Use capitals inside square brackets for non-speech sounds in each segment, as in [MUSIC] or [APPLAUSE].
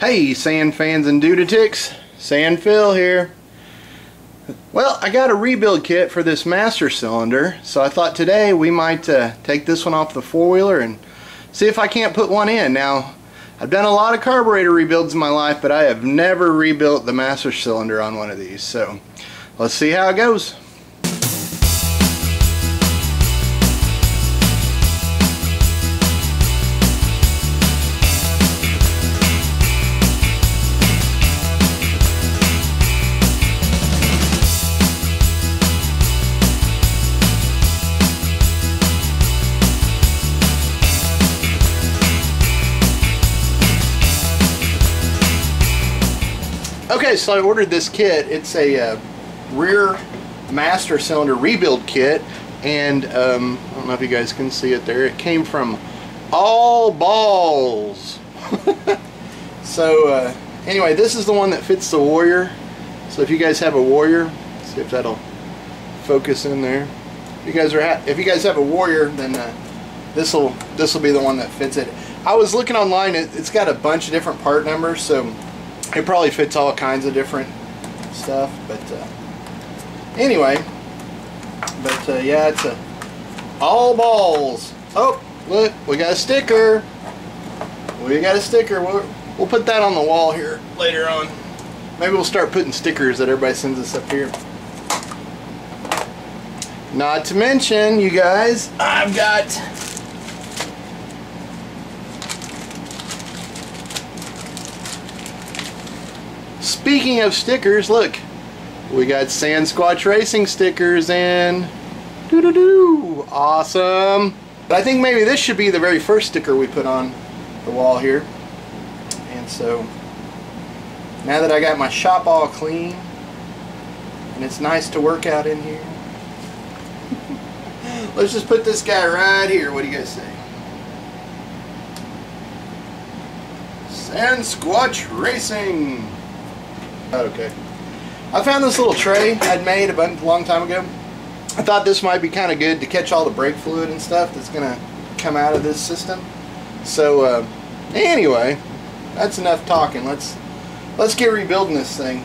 Hey sand fans and dudetics, Sand Fill here. Well, I got a rebuild kit for this master cylinder, so I thought today we might uh, take this one off the four-wheeler and see if I can't put one in. Now, I've done a lot of carburetor rebuilds in my life, but I have never rebuilt the master cylinder on one of these, so let's see how it goes. So I ordered this kit. It's a uh, rear master cylinder rebuild kit, and um, I don't know if you guys can see it there. It came from All Balls. [LAUGHS] so uh, anyway, this is the one that fits the Warrior. So if you guys have a Warrior, see if that'll focus in there. If you guys are if you guys have a Warrior, then uh, this will this will be the one that fits it. I was looking online. It, it's got a bunch of different part numbers, so it probably fits all kinds of different stuff but uh, anyway. But uh, yeah it's a all balls. Oh look we got a sticker. We got a sticker. We'll, we'll put that on the wall here later on. Maybe we'll start putting stickers that everybody sends us up here. Not to mention you guys I've got Speaking of stickers, look, we got Sand Squatch Racing stickers and doo doo doo, awesome. But I think maybe this should be the very first sticker we put on the wall here. And so now that I got my shop all clean and it's nice to work out in here, [LAUGHS] let's just put this guy right here. What do you guys say? Sand Squatch Racing. Okay. I found this little tray I'd made a long time ago. I thought this might be kind of good to catch all the brake fluid and stuff that's going to come out of this system. So uh, anyway, that's enough talking. Let's let's get rebuilding this thing.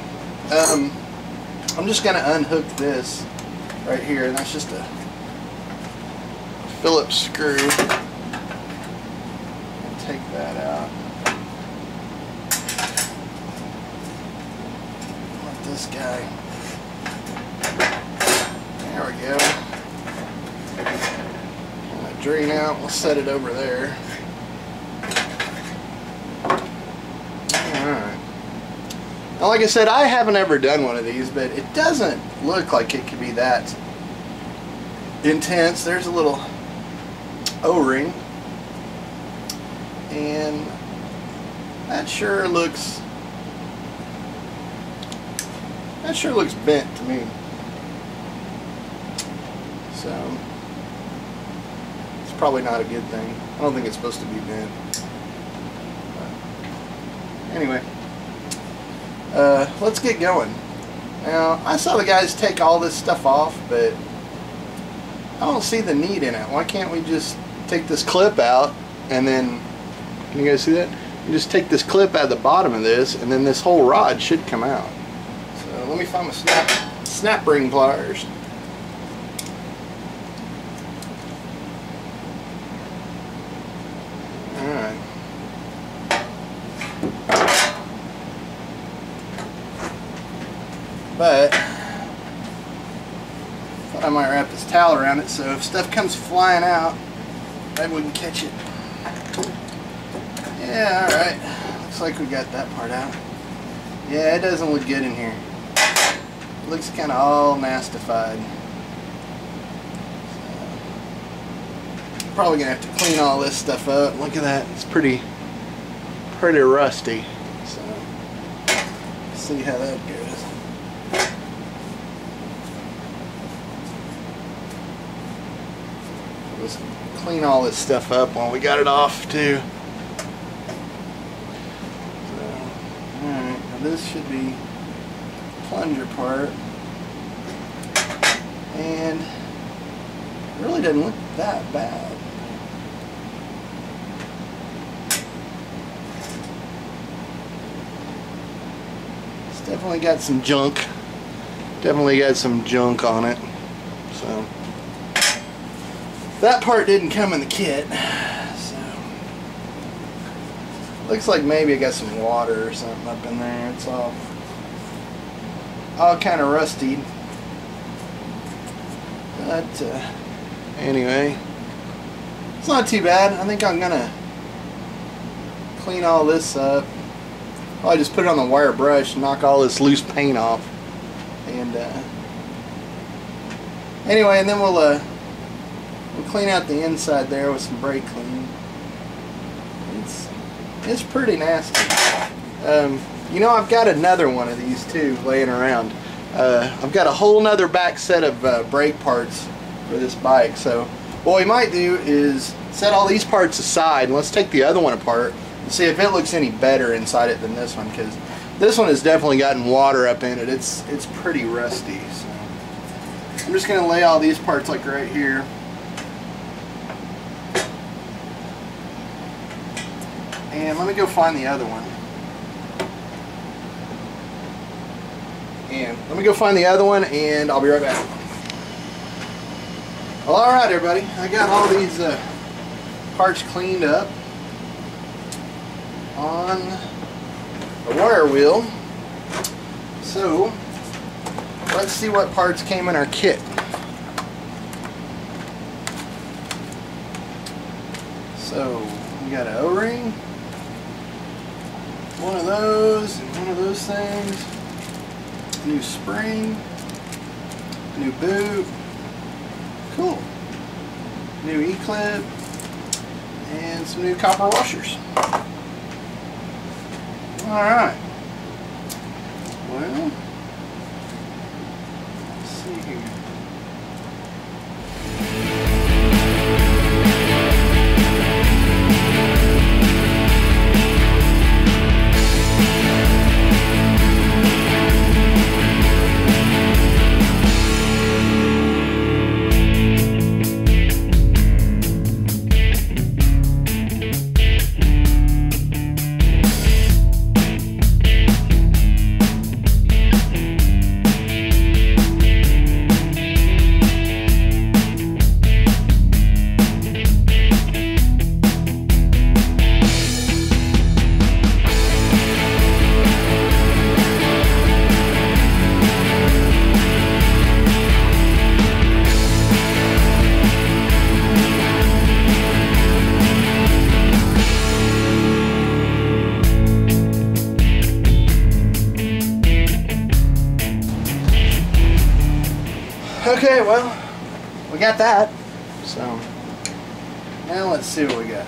Um, I'm just going to unhook this right here, and that's just a Phillips screw. Take that out. This guy. There we go. drain out, we'll set it over there. Alright. Now like I said, I haven't ever done one of these, but it doesn't look like it could be that intense. There's a little O-ring. And that sure looks that sure looks bent to me. So, it's probably not a good thing. I don't think it's supposed to be bent. But anyway, uh, let's get going. Now, I saw the guys take all this stuff off, but I don't see the need in it. Why can't we just take this clip out and then, can you guys see that? You just take this clip out of the bottom of this and then this whole rod should come out let me find my snap, snap ring pliers. Alright. But, I might wrap this towel around it so if stuff comes flying out, maybe we can catch it. Yeah, alright. Looks like we got that part out. Yeah, it doesn't look good in here looks kind of all nastified. So, probably gonna have to clean all this stuff up. Look at that, it's pretty, pretty rusty. So, see how that goes. Let's clean all this stuff up while we got it off too. So, alright, this should be plunger part and it really didn't look that bad. It's definitely got some junk. Definitely got some junk on it. So that part didn't come in the kit. So looks like maybe I got some water or something up in there. It's all all kind of rusty. But uh, anyway, it's not too bad. I think I'm gonna clean all this up. I just put it on the wire brush, knock all this loose paint off, and uh, anyway, and then we'll uh, we'll clean out the inside there with some brake clean. It's it's pretty nasty. Um, you know, I've got another one of these too laying around. Uh, I've got a whole nother back set of uh, brake parts for this bike. So what we might do is set all these parts aside and let's take the other one apart and see if it looks any better inside it than this one because this one has definitely gotten water up in it. It's it's pretty rusty. So I'm just going to lay all these parts like right here. And let me go find the other one. And let me go find the other one and I'll be right back. Well, alright everybody, I got all these uh, parts cleaned up on the wire wheel. So, let's see what parts came in our kit. So, we got an O-ring, one of those, and one of those things new spring, new boot, cool, new E-clip, and some new copper washers. Alright. Well, got that. So, now let's see what we got.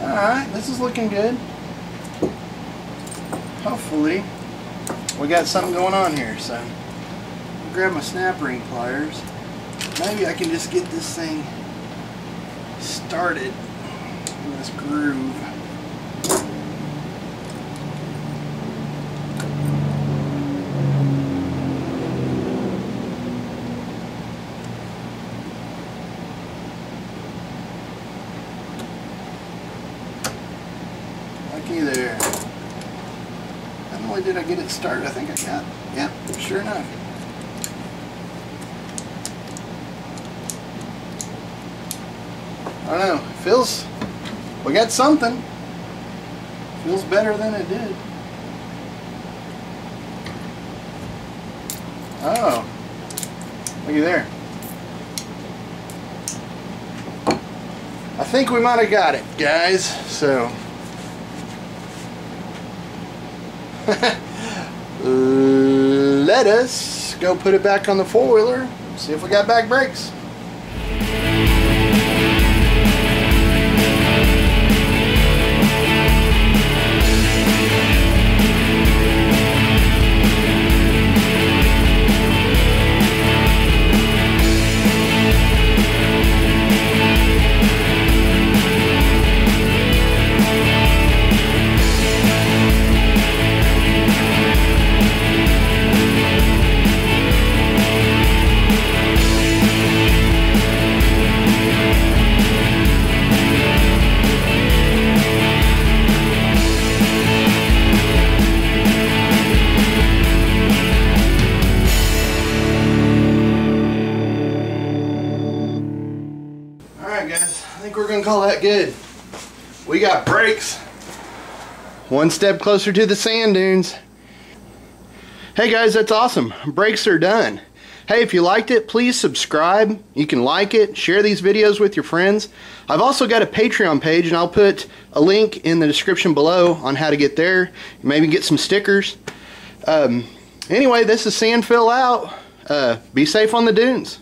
Alright, this is looking good. Hopefully, we got something going on here. So, I'll grab my snap ring pliers. Maybe I can just get this thing started in this groove. Looky there. Not only did I get it started, I think I got, yep, sure enough. I don't know, feels, we got something. Feels better than it did. Oh, looky there. I think we might have got it, guys. So, let us go put it back on the four-wheeler, see if we got back brakes. Wouldn't call that good. We got brakes. One step closer to the sand dunes. Hey guys, that's awesome. Brakes are done. Hey, if you liked it, please subscribe. You can like it, share these videos with your friends. I've also got a Patreon page, and I'll put a link in the description below on how to get there. Maybe get some stickers. Um, anyway, this is Sand Fill out. Uh, be safe on the dunes.